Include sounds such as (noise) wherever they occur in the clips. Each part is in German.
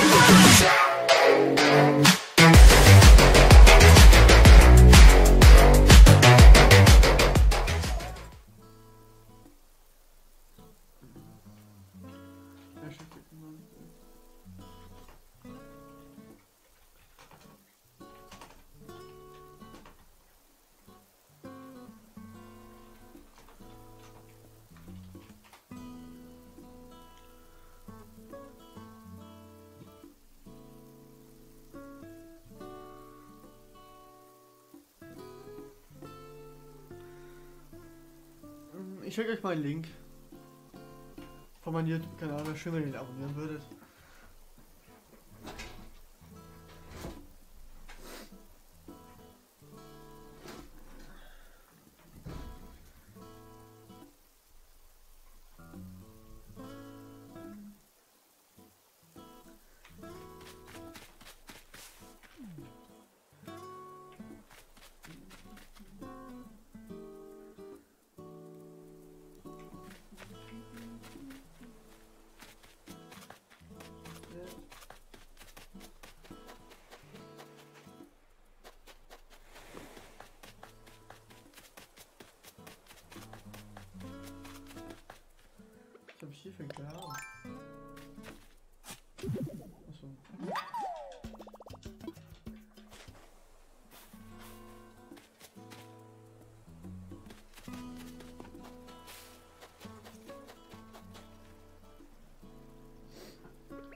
Ich schicke euch mal einen Link von meinem YouTube-Kanal, wäre schön, wenn ihr ihn abonnieren würdet.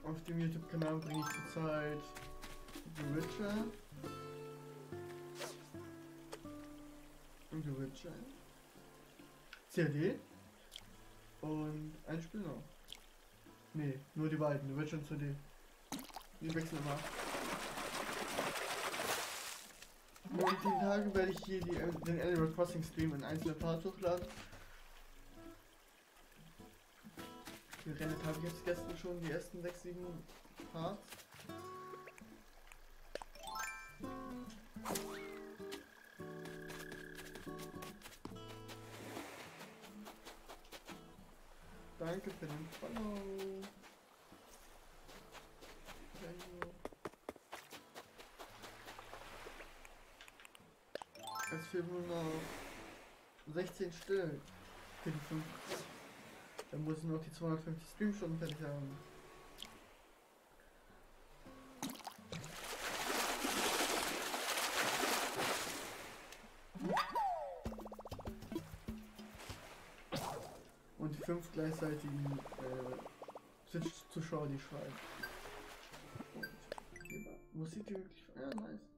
Auf dem YouTube-Kanal bringe ich zurzeit The Witcher. Und The Witcher. CAD und ein Spiel noch. Nee, nur die beiden, The Witcher und CD. Die wechseln immer. Und den Tagen werde ich hier die, den Animal Crossing Stream in einzelnen Parts hochladen. Gerennet habe ich jetzt gestern schon die ersten 6, 7 Parts. Danke für den Follow. Es fehlen nur noch 16 Stück für die 5. Dann muss ich noch die 250 Streamstunden fertig haben. Fünf gleichzeitigen äh, Twitch-Zuschauer, die schreiben. Musik, wirklich. Ja, nice.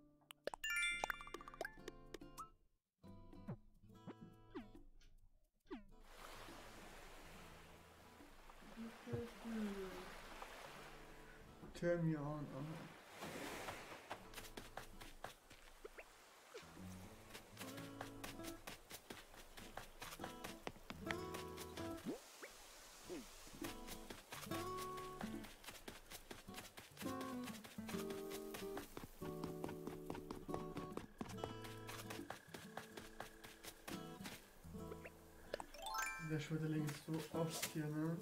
Schmetterling ist so oft hier, ne?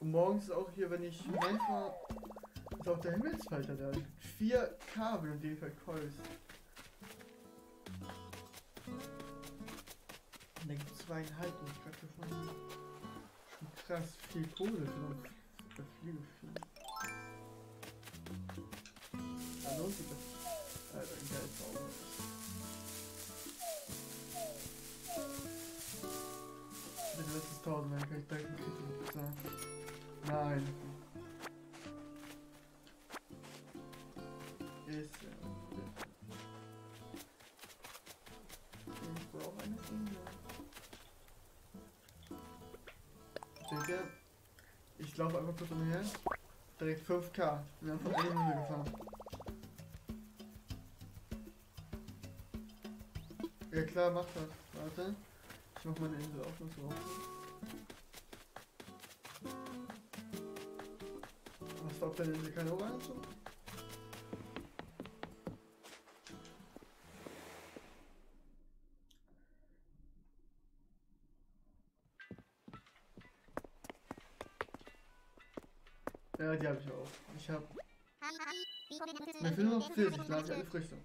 Und morgens ist auch hier, wenn ich reinfahre, ist auch der Himmelsfalter da. 4 Kabel und den verkäufst. Und da gibt es zweieinhalb und ich glaube davon schon krass viel Kohle für ein für Fliegevieh. Da lohnt sich das. 1000, dann kann ich einen Kredit bezahlen. Nein. Ist ja. Ich brauche eine Finger. Seht ihr? Ich laufe einfach kurz umher. Direkt 5k. Wir haben von einer Minute gefahren. Ja klar, mach das. Warte. Ich mach meine Insel auf und so. Hast du auf deiner Insel keine Oberheizung? Ja, die habe ich auch. Ich habe. Mir fehlen noch Pfirsich, da habe ich alle Früchte.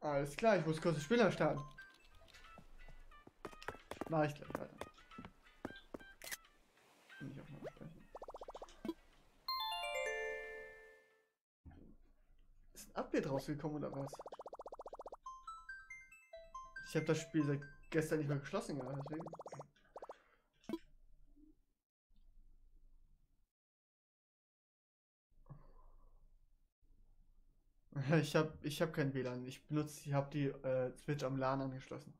Alles klar, ich muss kurz den Spieler starten. Mach ich gleich weiter. Nicht auf mal sprechen. Ist ein Update rausgekommen oder was? Ich habe das Spiel seit gestern nicht mehr geschlossen, ja, deswegen. (laughs) Ich habe ich hab kein WLAN. Ich benutze, ich habe die äh, Switch am LAN angeschlossen.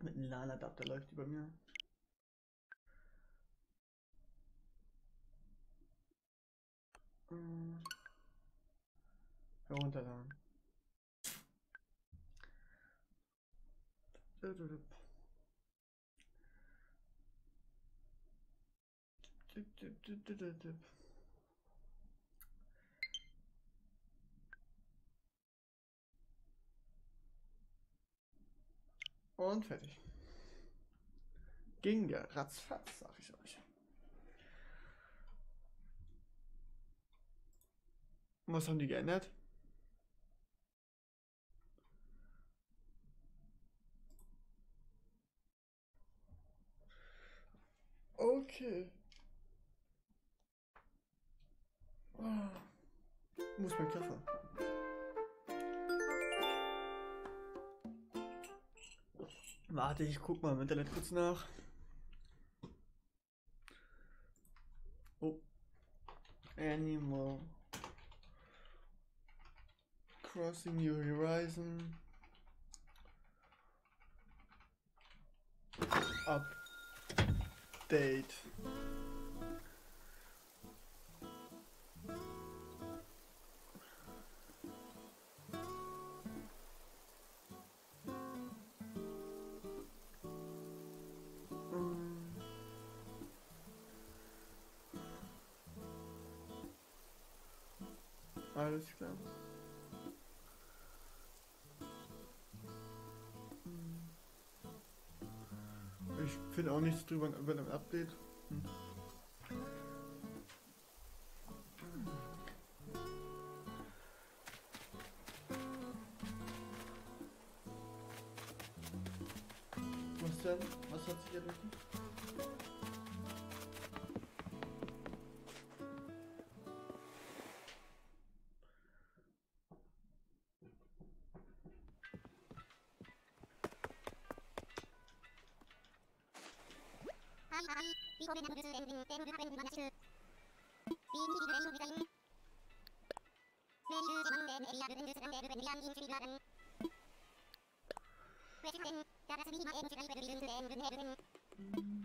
Mit einem LAN-Adapter läuft die bei mir. Hm. Herunterladen. Und fertig. Ging ja ratzfatz, sag ich euch. Was haben die geändert? Okay. Oh. Muss mein Kaffee. Warte, ich guck mal im Internet kurz nach. Oh. Animal Crossing New Horizon. Update. Mm. Alles klar. Ich finde auch nichts drüber über ein Update. Hm. I, I, vi kommer att producera en del användare. Vi nyligen har design. Men ju som den är den som är den jag infrivar. Presidenten, deras minima är inte den vill inte den.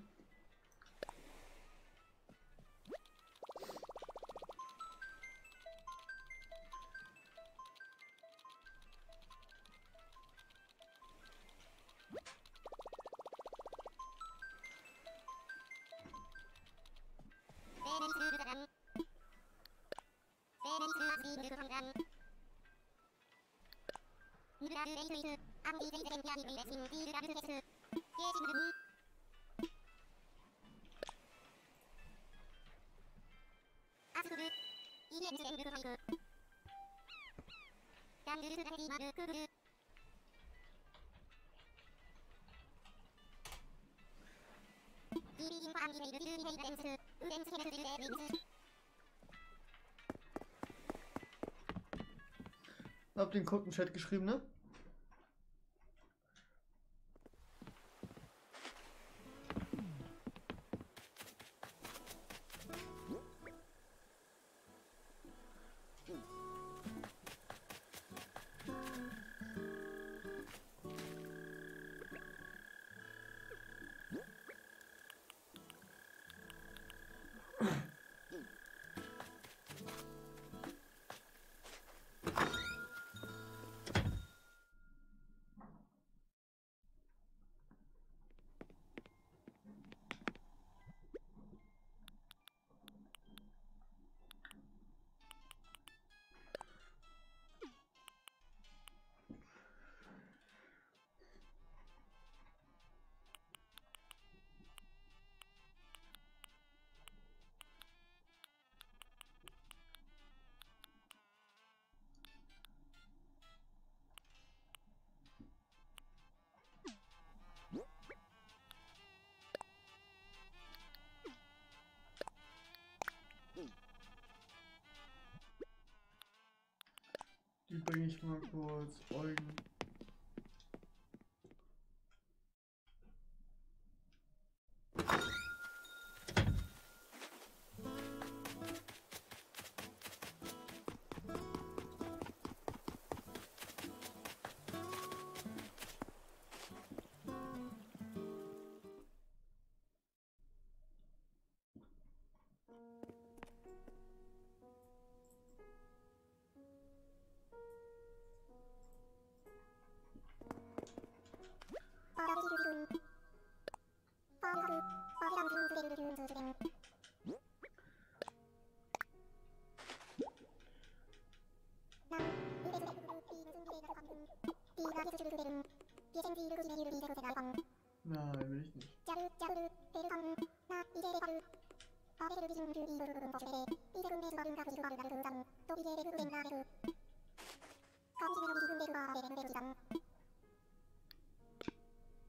Mal kurz. Eugen. Nein, will mal kurz. Eugen. Die Wespe,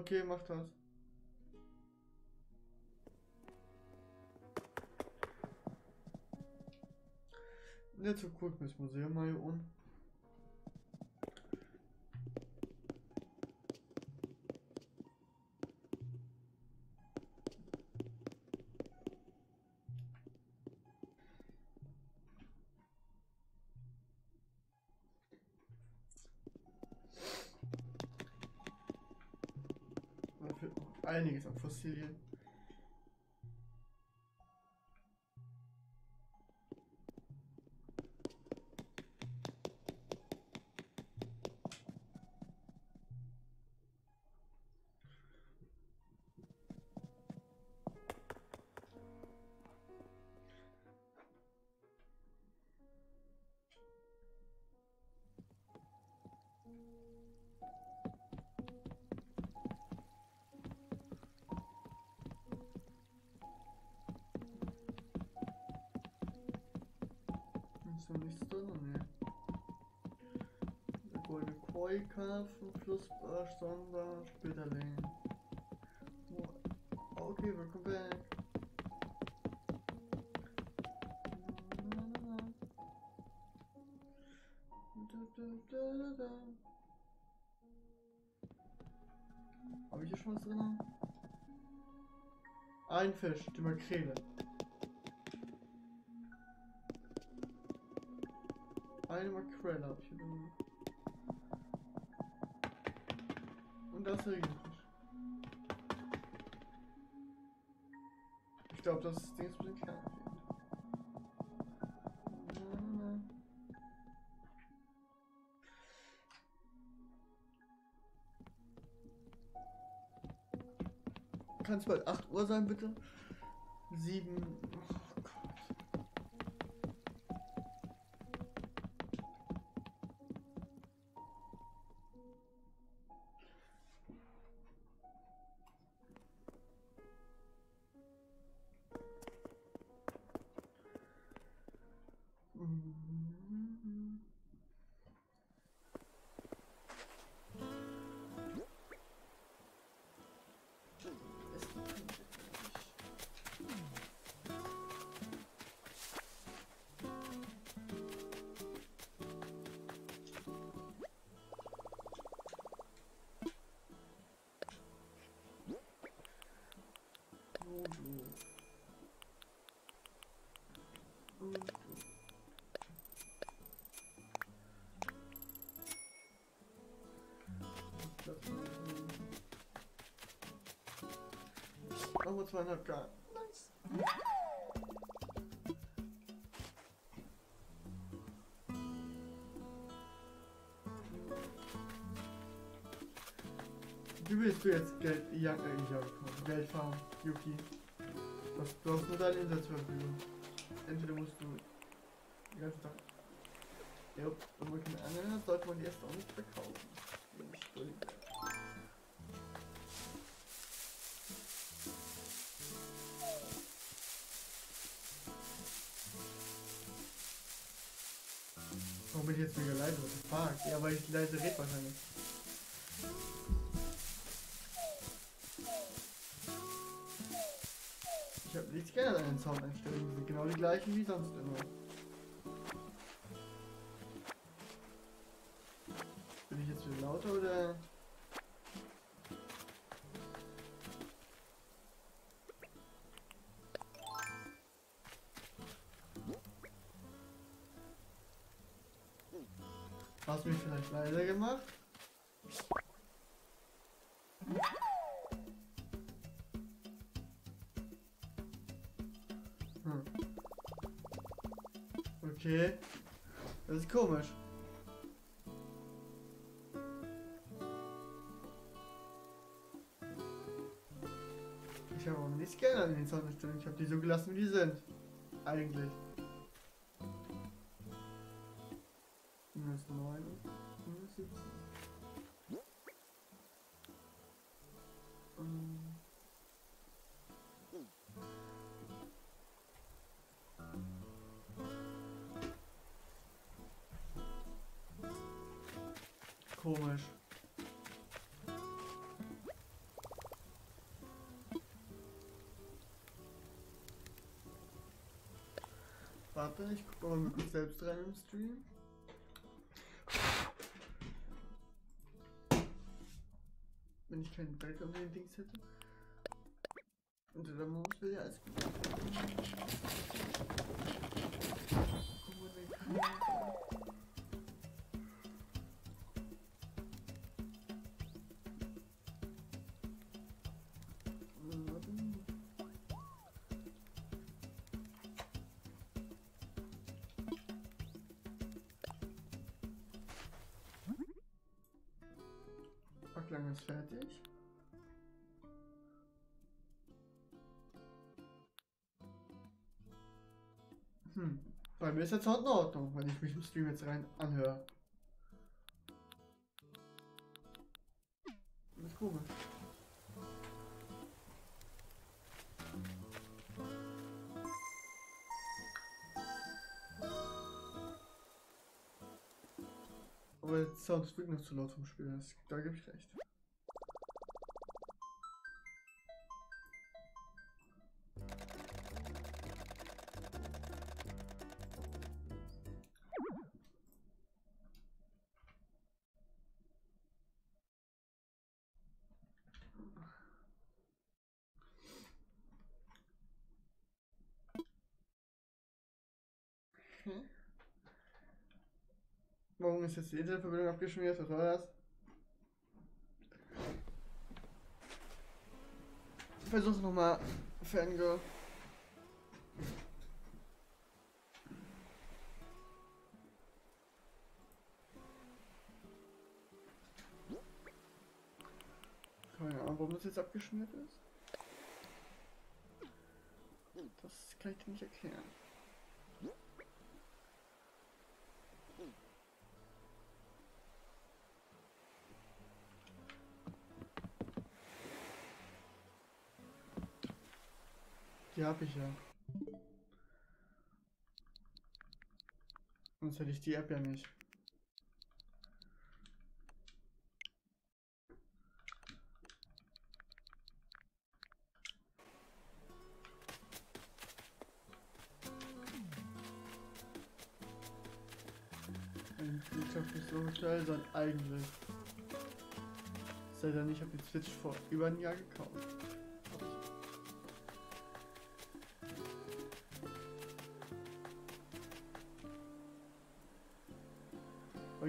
Okay, mach das. Jetzt so gucken das Museum mal hier unten. Flanagan, sabe? Fosse drin, ne? Der goldene Koi-Kampf vom Flussbarsch, Sonder, Splitterling. Oh, Okay, welcome back. Habe ich hier schon was drin? Ein Fisch, die Makrele. Eine Makrele habe ich hier drin. Und das Regenfisch. Ich glaube, das Ding ist ein bisschen klein. auf jeden Fall. Na, na, na. Kann es bald 8 Uhr sein, bitte? 7. Wir zweieinhalb K. Nice. Wie willst du jetzt Geld, ja, äh, Geld fahren, Yuki? Du hast nur deinen Insel zur entweder musst du die ganze Tag. Ja, wenn man keine anderen sollte man die erst auch nicht verkaufen. Nicht billig. Bin ich jetzt mega leise? What the fuck? Ja, weil ich leise rede wahrscheinlich. Ich habe nichts geändert an den Soundeinstellungen. Die sind genau die gleichen wie sonst immer. Bin ich jetzt wieder lauter oder? Hm. Okay. Das ist komisch. Ich habe auch nichts geändert in den Soundeinstellungen. Ich habe die so gelassen, wie die sind. Eigentlich. Minus 9 und minus 17. Komisch. Warte, ich guck mal mit mir selbst rein im Stream. Wenn ich keinen Bild unter den Dings hätte. Unter der Maus wäre ja alles gut. Guck Ist fertig. Hm. Bei mir ist der Sound in Ordnung, wenn ich mich im Stream jetzt rein anhöre. Das ist komisch. Aber der Sound ist wirklich noch zu laut vom Spiel, das, da gebe ich recht. Ist jetzt die Internetverbindung abgeschmiert? Was war das? Versuch's nochmal, Fangirl. Keine Ahnung, warum das jetzt abgeschmiert ist. Das kann ich dir nicht erklären. Die hab ich ja. Sonst hätte ich die App ja nicht. Ein Bildschirm nicht so aktuell sein, eigentlich. Sei denn, ich habe die Switch vor über ein Jahr gekauft.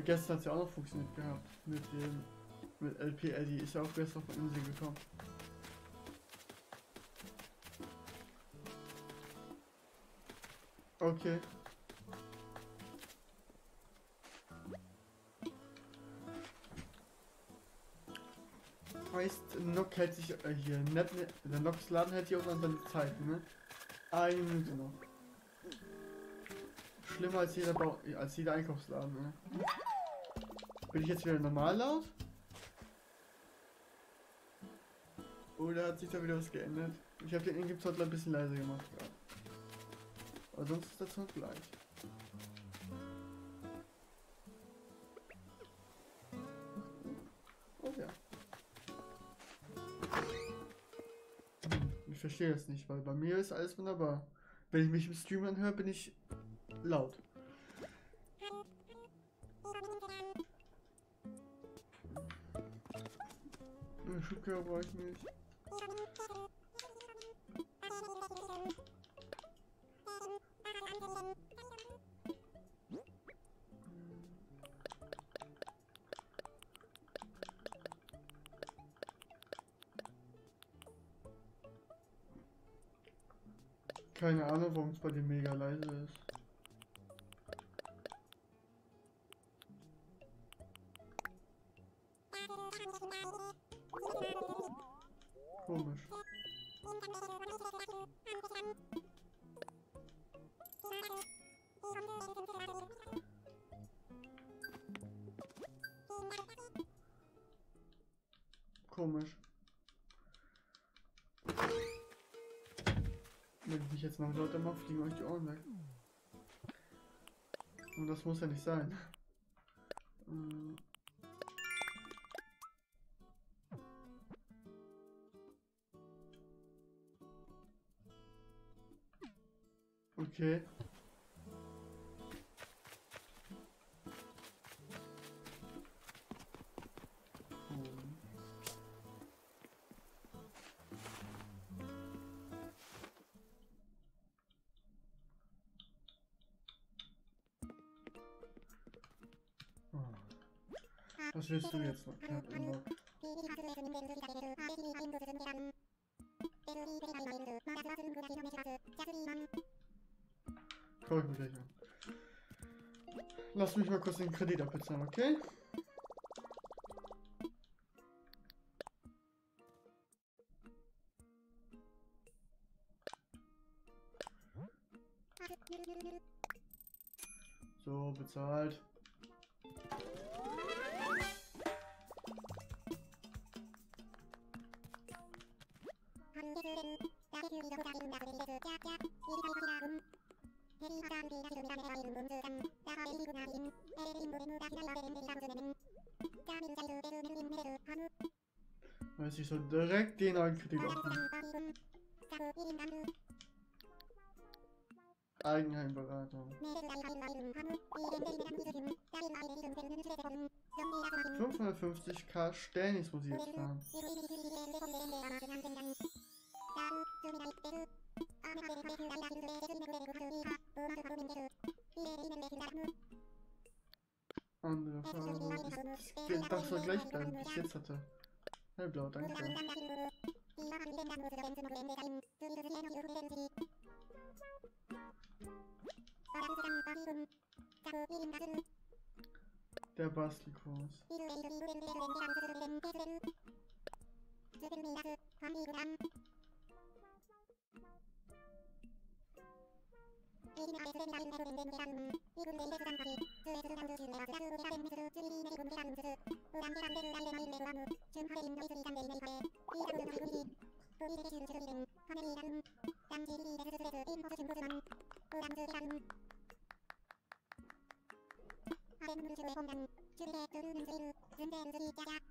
Und gestern hat sie auch noch funktioniert gehabt. Mit dem. Mit LP Eddie. Ist ja auch gestern von Insel gekommen. Okay. Heißt, Nock hält sich äh, hier. Net, der Nox Laden hält sich auch an seine Zeit, ne? Eine Minute noch. schlimmer als jeder, Bau als jeder Einkaufsladen. Ne? Bin ich jetzt wieder normal laut? Oder hat sich da wieder was geändert? Ich habe den Ingip-Zottler ein bisschen leiser gemacht. Ja. Aber sonst ist das noch gleich. Oh ja. Ich verstehe das nicht, weil bei mir ist alles wunderbar. Wenn ich mich im Stream anhöre, bin ich laut. Schubkörper brauche ich nicht. Keine Ahnung, warum es bei dir mega leise ist. Fliegen euch die Ohren weg. Und das muss ja nicht sein. Ähm. Okay. Willst du jetzt noch? Knapp im Lock. Schau ich mir gleich an. Lass mich mal kurz den Kredit abbezahlen, okay? So, bezahlt. Weiß ich soll direkt den Kredit aufnehmen. Eigenheimberatung. 550k Stellnis muss ich jetzt fahren. Andere Farbe. Das, das soll gleich bleiben, wie ich jetzt hatte. Hellblau, danke. Der Bastelkurs. 愛媛で全ラインメロ電電下段2軍で入れず段割通越段通中へはずらす500メートル12メリ軍下段ずつウラン下段で裏入れメインメロアム順派でインドイズリ段でイメイパイダブルのリグリブリで中中リベンパネリーランランジリリーでずつれずインポス順ポスマンウランズ下段ハレンブル中へ本段中リレートルーヌズイルズンデールズリーキャキャ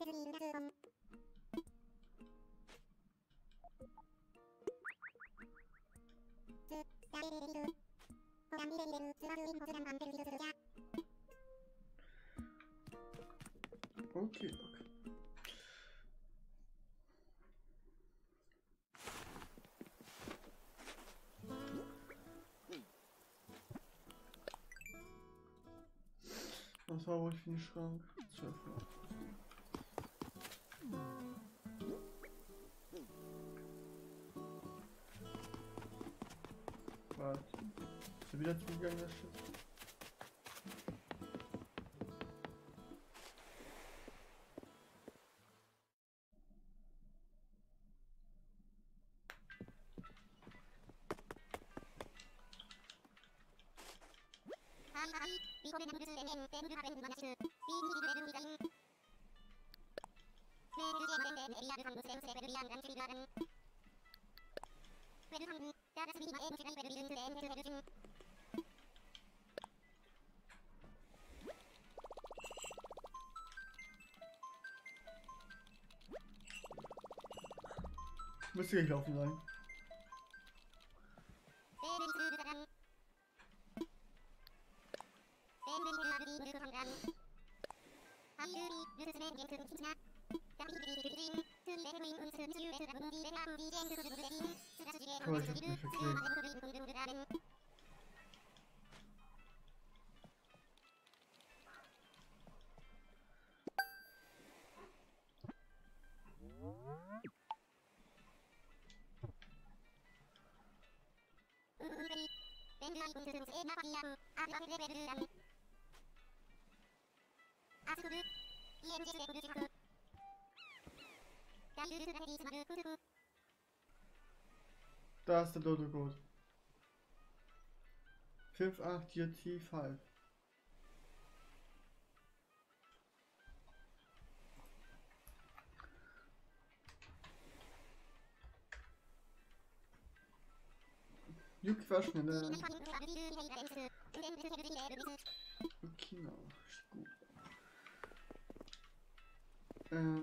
Was war wohl für ein Schrank? 12 Uhr. Was? Ist er wieder zugegangen, das Schiff? Müsste gleich laufen sein. Aber ich hab's nicht verklickt. Da ist der Dodo Goat. 58GT5. Yuki war schneller. Kino. Äh.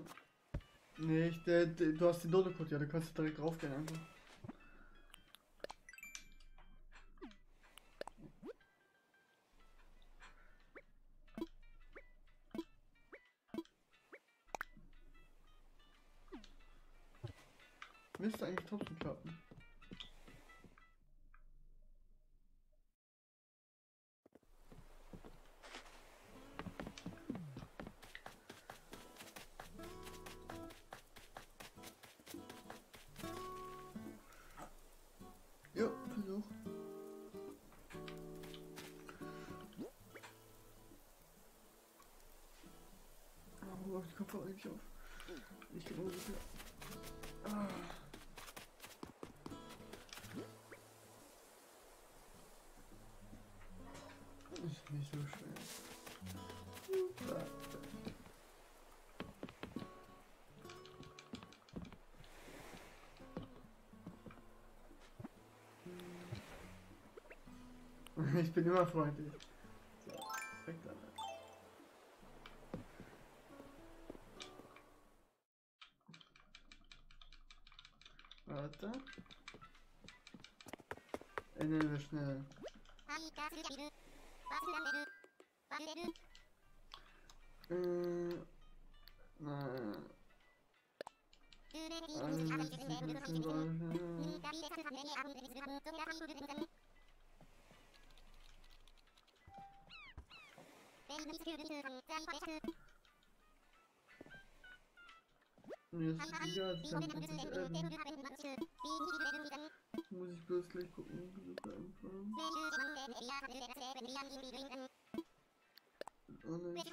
Nee, ich, der, der, du hast den Dodo-Code, ja, du kannst direkt raufgehen einfach. Müsste eigentlich trotzdem klappen. Macht die Kopfhörer eigentlich auf? Ich glaube sicher. Ah. Ist nicht so Warte. Ändern wir schnell. Äh, na, alles ist ein bisschen weiter. Mir ist egal, ich kann nicht enden. Muss ich bloß gleich gucken, wie das anfangen. Oh nein, ich-